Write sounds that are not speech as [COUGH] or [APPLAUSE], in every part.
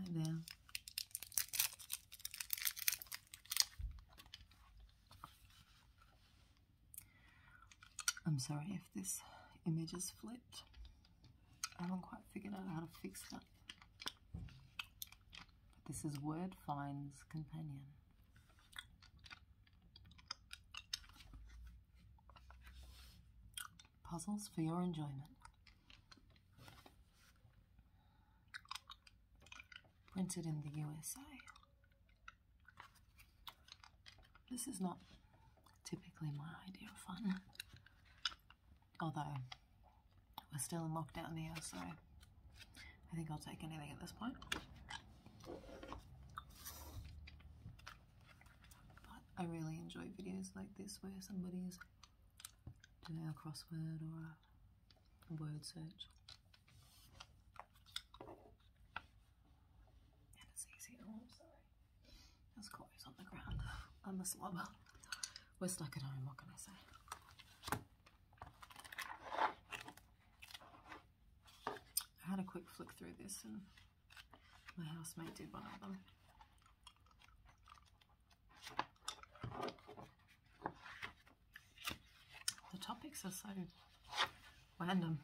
Right there. I'm sorry if this image is flipped. I haven't quite figured out how to fix that. But this is Word Finds Companion. Puzzles for your enjoyment. Printed in the USA. This is not typically my idea of fun. Although we're still in lockdown here, so I think I'll take anything at this point. But I really enjoy videos like this where somebody is doing a crossword or a word search. And it's easy. Oh, I'm sorry. There's clothes on the ground. I'm a slobber. We're stuck at home, what can I say? I had a quick flick through this and my housemate did one of them. The topics are so random.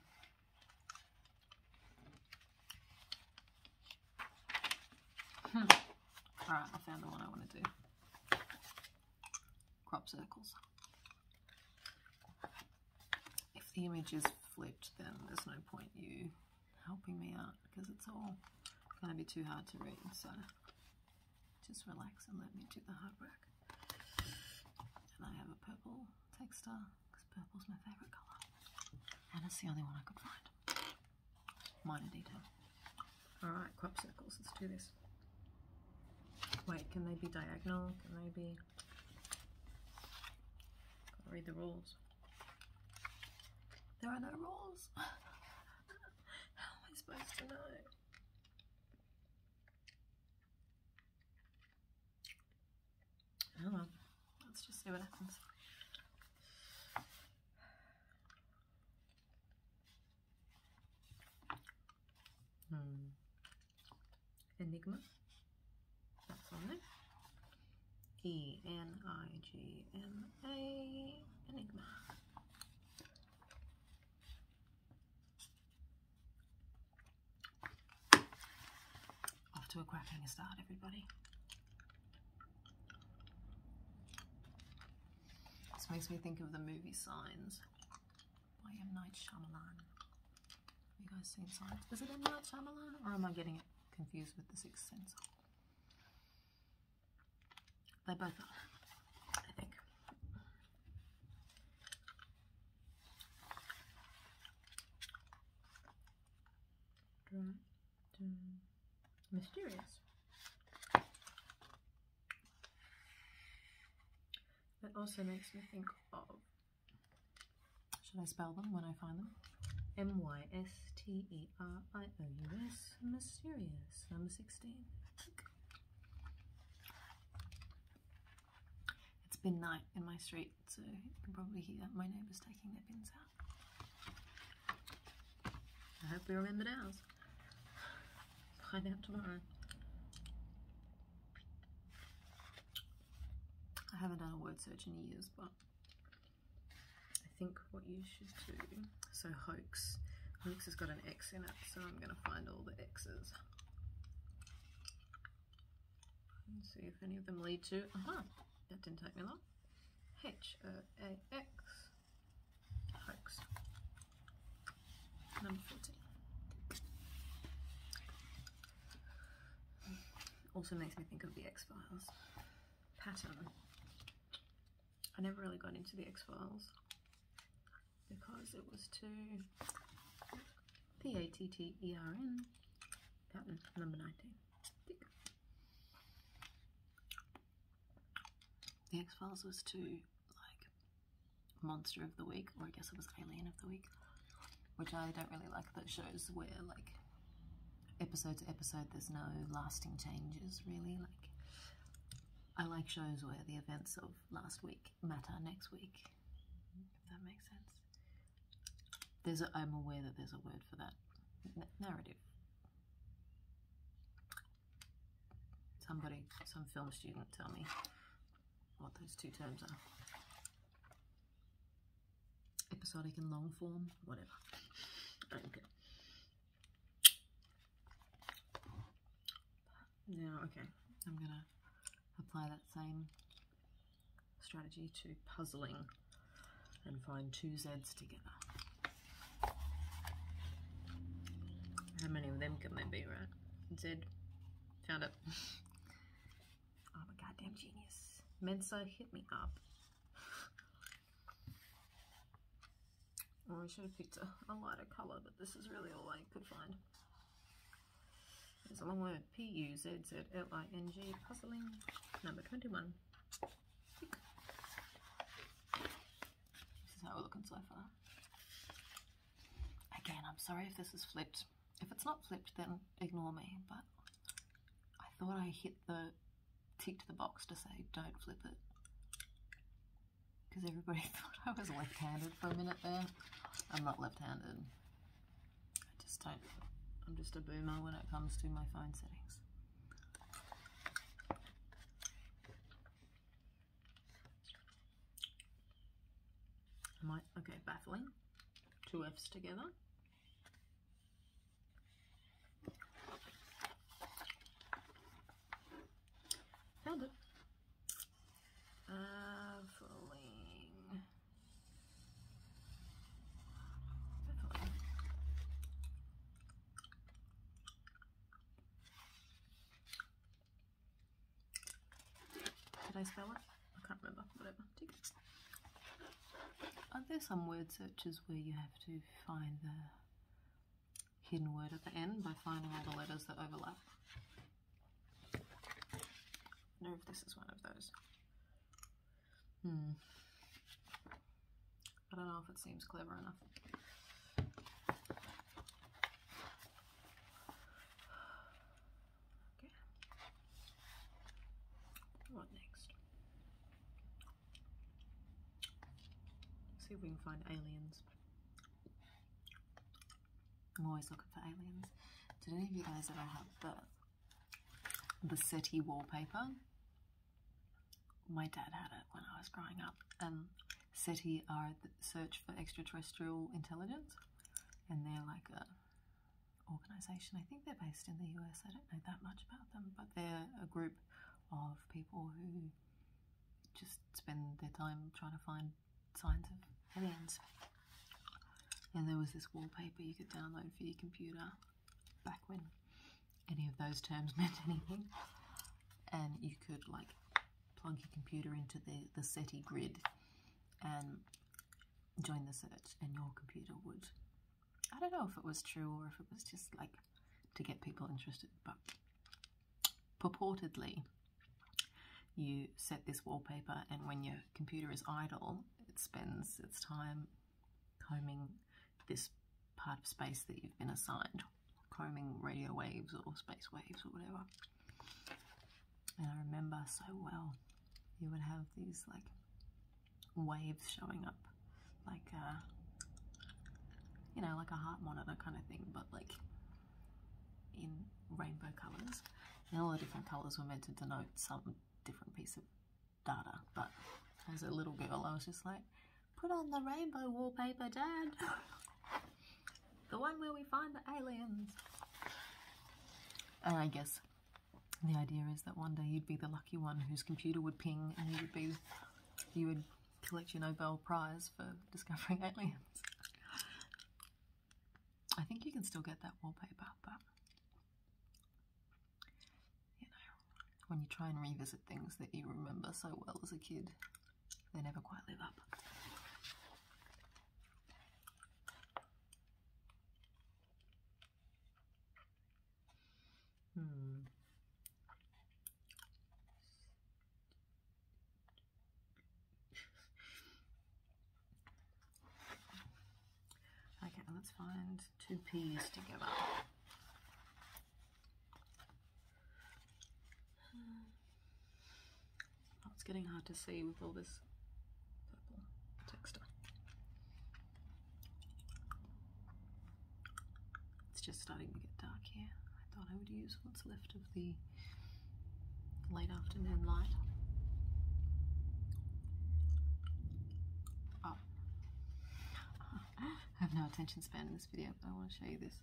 Hmm. Alright, I found the one I want to do. Circles. If the image is flipped, then there's no point you helping me out because it's all going to be too hard to read. So just relax and let me do the hard work. And I have a purple texta because purple's my favourite colour. And it's the only one I could find. Minor detail. Alright, crop circles, let's do this. Wait, can they be diagonal? Can they be... Read the rules. There are no rules. [LAUGHS] How am I supposed to know? Oh well, let's just see what happens. Hmm. Enigma. That's on there. E N I G M A Enigma. Off to a cracking start, everybody. This makes me think of the movie Signs by M. Night Shyamalan. Have you guys seen Signs? Is it M. Night Shyamalan or am I getting it confused with The Sixth Sense? They both are, I think. Mysterious. That also makes me think of. Should I spell them when I find them? M Y S T E R I O U S. Mysterious. Number 16. Been night in my street, so you can probably hear my neighbours taking their bins out. I hope we remembered ours. Find out tomorrow. I haven't done a word search in years, but I think what you should do. So hoax. Hoax has got an X in it, so I'm going to find all the X's. And see if any of them lead to. Aha! That didn't take me long. H O A X. Hoax. Number 14. Also makes me think of the X Files pattern. I never really got into the X Files because it was too P A T T E R N pattern number 19. Tick. The X Files was too like monster of the week, or I guess it was alien of the week, which I don't really like those shows where like episode to episode there's no lasting changes really like I like shows where the events of last week matter next week if that makes sense. There's a, I'm aware that there's a word for that N narrative. Somebody, some film student tell me what those two terms are. Episodic and long form, whatever. Okay. Now, okay, I'm gonna apply that same strategy to puzzling and find two Zs together. How many of them can there be, right? Z. Found it. [LAUGHS] I'm a goddamn genius. Mensa, hit me up. Oh, I should have picked a, a lighter colour, but this is really all I could find. There's a long word. P-U-Z-Z-L-I-N-G. Puzzling. Number 21. This is how we're looking so far. Again, I'm sorry if this is flipped. If it's not flipped, then ignore me, but I thought I hit the, ticked the box to say don't flip it. Because everybody [LAUGHS] thought I was left-handed for a minute there. I'm not left-handed. I just don't, I'm just a boomer when it comes to my phone settings. Am I, okay, baffling. Two F's together. Found it. Baffling. Baffling. Did I spell it? I can't remember. Whatever. Tick. Are there some word searches where you have to find the hidden word at the end by finding all the letters that overlap? I wonder if this is one of those. Hmm. I don't know if it seems clever enough. Okay. What next? See if we can find aliens. I'm always looking for aliens. Did any of you guys ever have the the SETI wallpaper? My dad had it when I was growing up, and SETI are the search for extraterrestrial intelligence, and they're like a organization. I think they're based in the US. I don't know that much about them, but they're a group of people who just spend their time trying to find signs of And there was this wallpaper you could download for your computer back when any of those terms [LAUGHS] meant anything. And you could like plug your computer into the, the SETI grid and join the search and your computer would I don't know if it was true or if it was just like to get people interested, but purportedly you set this wallpaper and when your computer is idle spends its time combing this part of space that you've been assigned combing radio waves or space waves or whatever. And I remember so well you would have these like waves showing up like uh you know like a heart monitor kind of thing but like in rainbow colors. And all the different colors were meant to denote some different piece of data but as a little girl I was just like put on the rainbow wallpaper dad. [LAUGHS] The one where we find the aliens. And I guess the idea is that one day you'd be the lucky one whose computer would ping and you would be you would collect your Nobel Prize for discovering [LAUGHS] aliens. I think you can still get that wallpaper, but you know, when you try and revisit things that you remember so well as a kid, they never quite live up. Hmm. Okay, let's find two P's together. It's getting hard to see with all this purple texta. It's just starting to get dark here. I thought I would use what's left of the late afternoon light. Oh. [LAUGHS] I have no attention span in this video, but I want to show you this.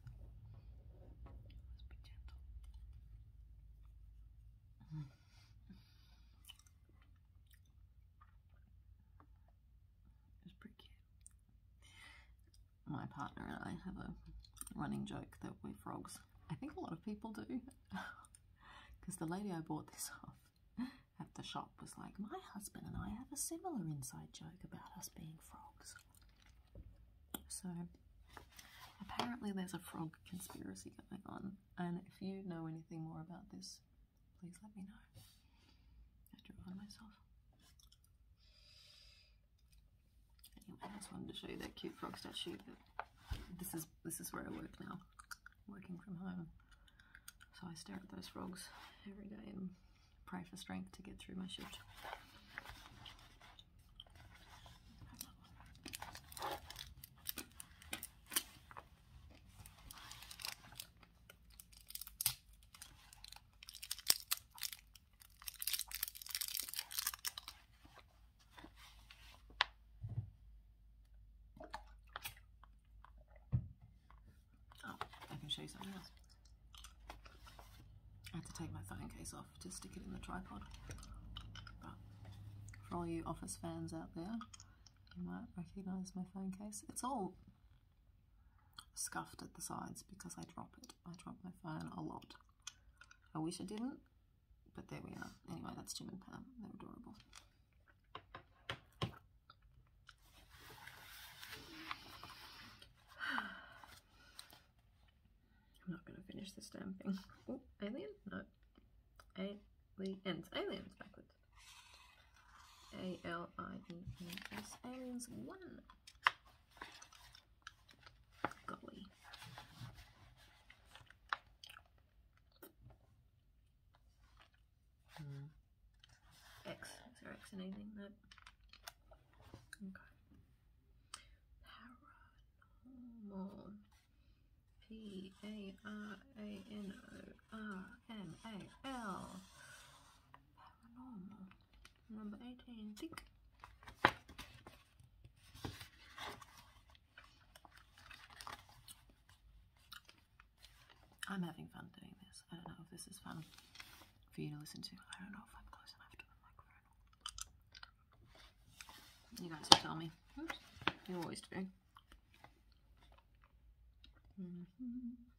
Let's be gentle. It's pretty cute. My partner and I have a running joke that we're frogs. I think a lot of people do. [LAUGHS] Because the lady I bought this [LAUGHS] off at the shop was like, My husband and I have a similar inside joke about us being frogs. So apparently there's a frog conspiracy going on. And if you know anything more about this, please let me know. I drew on myself. Anyway, I just wanted to show you that cute frog statue. This is this is where I work now, working from home. So I stare at those frogs every day and pray for strength to get through my shift. Oh, I can show you something else. I had to take my phone case off to stick it in the tripod. But for all you Office fans out there, you might recognise my phone case. It's all scuffed at the sides because I drop it. I drop my phone a lot. I wish I didn't, but there we are. Anyway, that's Jim and Pam. They're adorable. I'm not going to finish the stamping. Oh, alien? No. Aliens. Aliens backwards. A L I E N S. Aliens 1. Golly. Hmm. X. Is there X in anything? No. Okay. Paranormal. P A R A N O R M A L. Paranormal. Number 18. Tick. I'm having fun doing this. I don't know if this is fun for you to listen to. I don't know if I'm close enough to the microphone. You guys tell me. Oops. You always do. Mhm.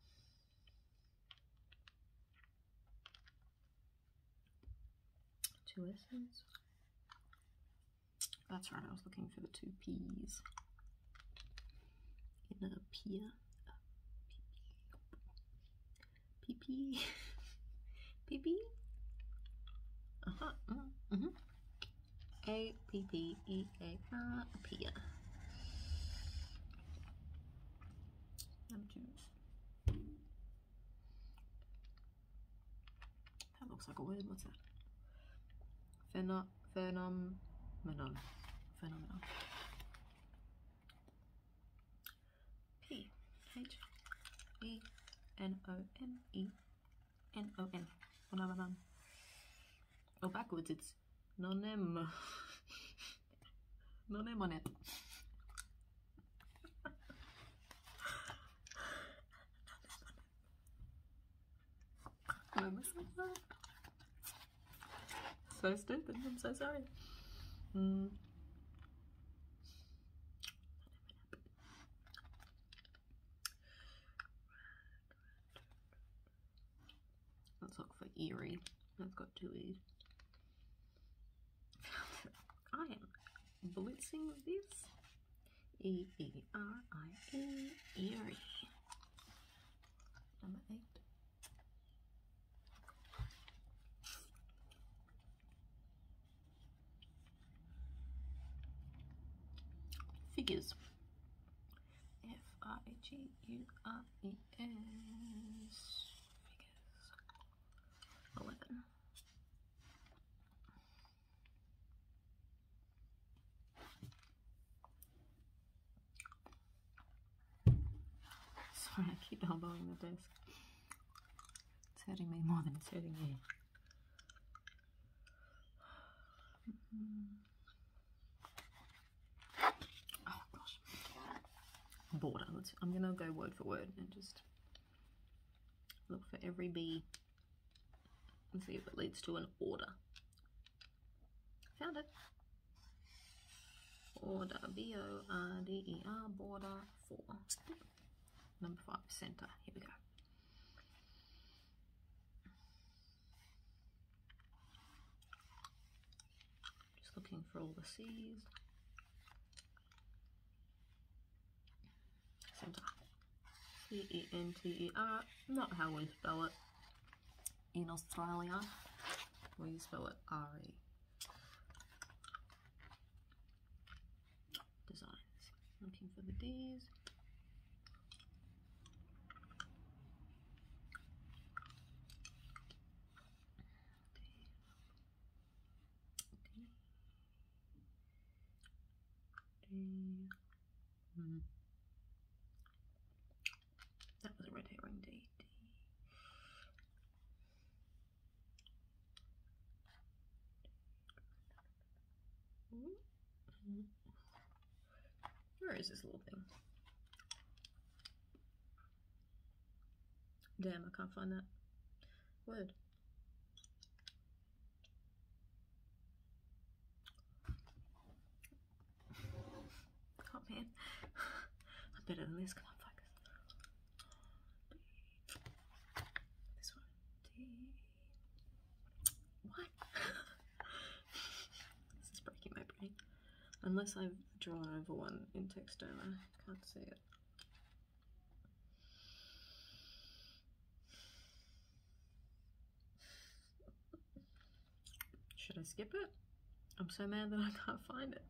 Two S's. That's right, I was looking for the two P's. In a Pia. Pee pee. Pee pee. Uh huh. Mm hmm. A P P E A R. Pia. Number two. That looks like a word. What's that? Pheno phenomenon. Phenomenon. P H E N O M E N O N. Phenomenon. Oh, backwards it's nonem. nonem on it. I missing that? So stupid. I'm so sorry. Mm. Let's look for eerie. I've got two E's. [LAUGHS] I am blitzing this. E E R I E eerie. Number eight. Figures. F I G U R E S. Figures. Eleven. Sorry, I keep elbowing the desk. It's hurting me more than it's hurting you. Oh Border. Let's, I'm gonna go word for word and just look for every B and see if it leads to an order. Found it. Order. B O R D E R. Border four. Number five. Center. Here we go. Just looking for all the C's. Center. Not how we spell it in Australia. We spell it R E. Designs. Looking for the D's. D. Hmm. That was a red herring D. D. Mhm. Where is this little thing? Damn, I can't find that word. Oh man, [LAUGHS] I'm better than this. Come on, focus. This one. D. What? [LAUGHS] this is breaking my brain. Unless I've drawn over one in Textoma, I can't see it. Should I skip it? I'm so mad that I can't find it.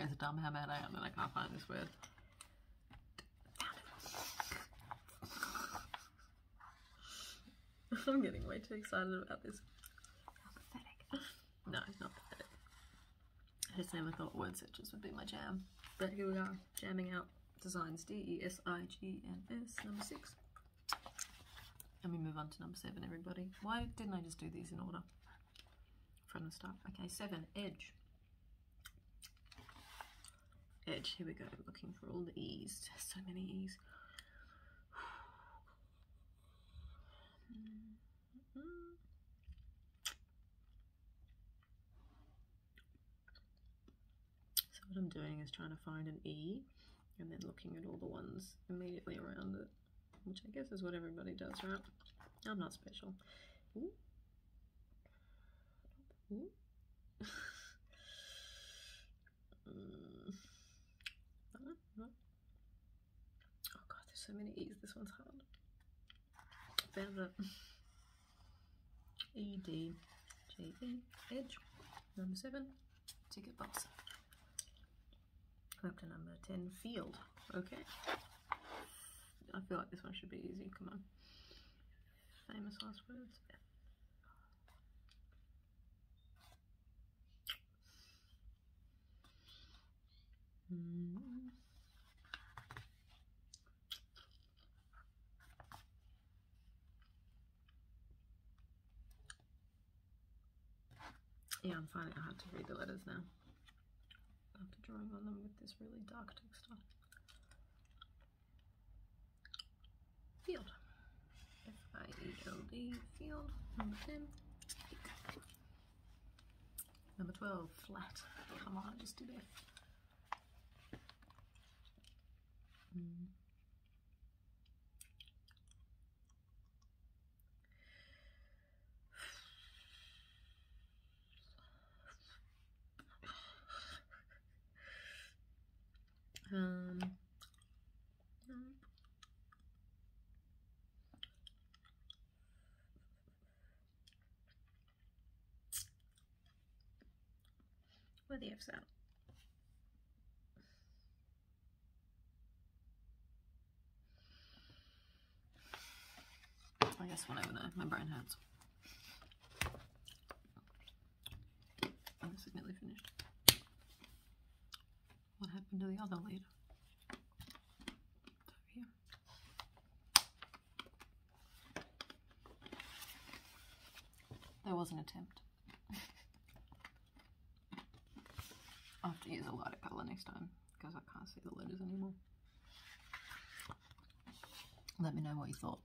It's dumb how mad I am that I can't find this word. [LAUGHS] I'm getting way too excited about this. How pathetic. No, not pathetic. I just never thought word searches would be my jam. But here we are, jamming out designs D E S I G N S, number six. Let me move on to number seven, everybody. Why didn't I just do these in order from the start? Okay, seven, edge. Edge, here we go, looking for all the E's. So many E's. So what I'm doing is trying to find an E and then looking at all the ones immediately around it, which I guess is what everybody does, right? I'm not special. Ooh. Ooh. [LAUGHS] Mm. Oh god, there's so many E's. This one's hard. Found it. E D G E edge. Number seven. Ticket box. To number ten. Field. Okay. I feel like this one should be easy. Come on. Famous last words. Mm. Yeah, I'm finding it hard to read the letters now. After drawing on them with this really dark texta. Field. F-I-E-L-D, field. Number 10. Number 12, flat. Come on, just do F. Mm. Out? I guess we'll never. My brain hurts. Oh, this is nearly finished. What happened to the other here. There was an attempt. I'll have to use a lighter colour next time because I can't see the letters anymore. Let me know what you thought.